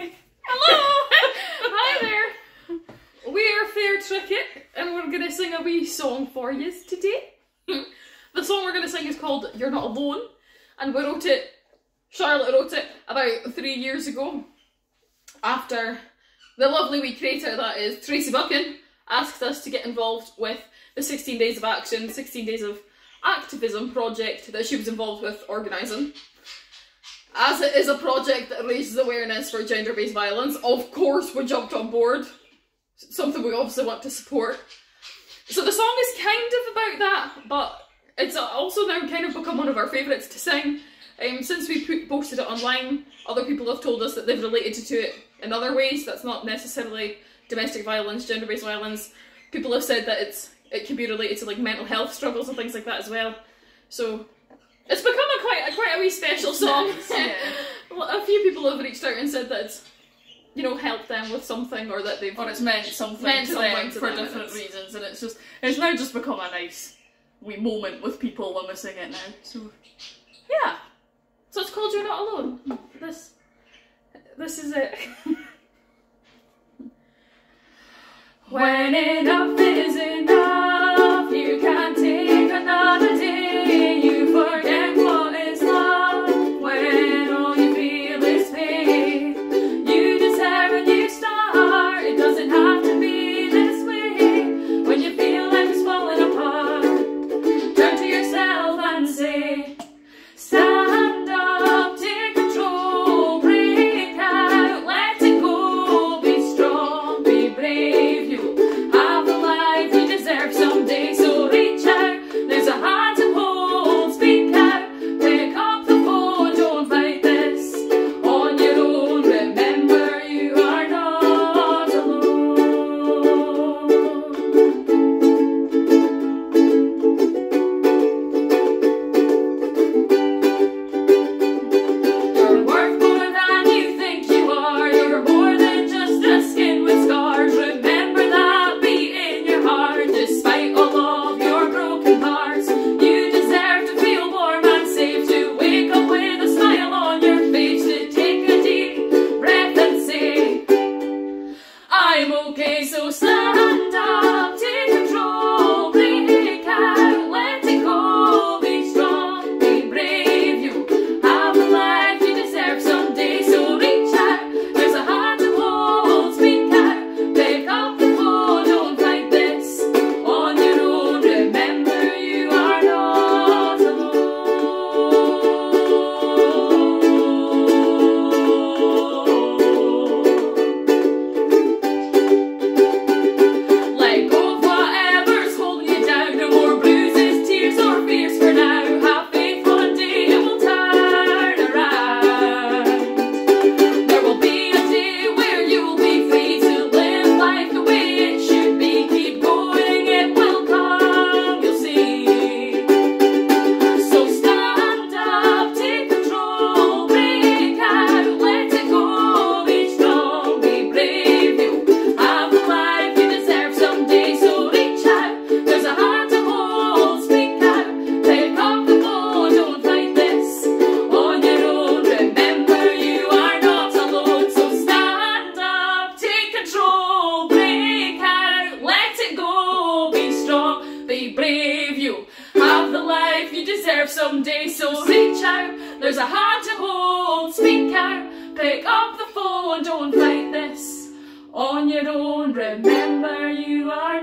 Hello! Hi there! We're Fair Tricket and we're gonna sing a wee song for you today. the song we're gonna sing is called You're Not Alone and we wrote it, Charlotte wrote it about three years ago after the lovely wee creator that is Tracy Buchan asked us to get involved with the 16 Days of Action, 16 Days of Activism project that she was involved with organising. As it is a project that raises awareness for gender-based violence, of course we jumped on board. Something we obviously want to support. So the song is kind of about that, but it's also now kind of become one of our favourites to sing. Um, since we put, posted it online, other people have told us that they've related to it in other ways. That's not necessarily domestic violence, gender-based violence. People have said that it's it can be related to like mental health struggles and things like that as well. So it's become a quite a quite a wee special song. Yeah. a few people have reached out and said that it's you know helped them with something or that they've or it's meant something Meant to them to for them, different reasons, and it's just it's now just become a nice wee moment with people when we sing it now. So yeah, So it's called You're Not Alone. This this is it. when enough, okay, so deserve someday. So reach out, there's a heart to hold, speak out, pick up the phone, don't fight this on your own. Remember you are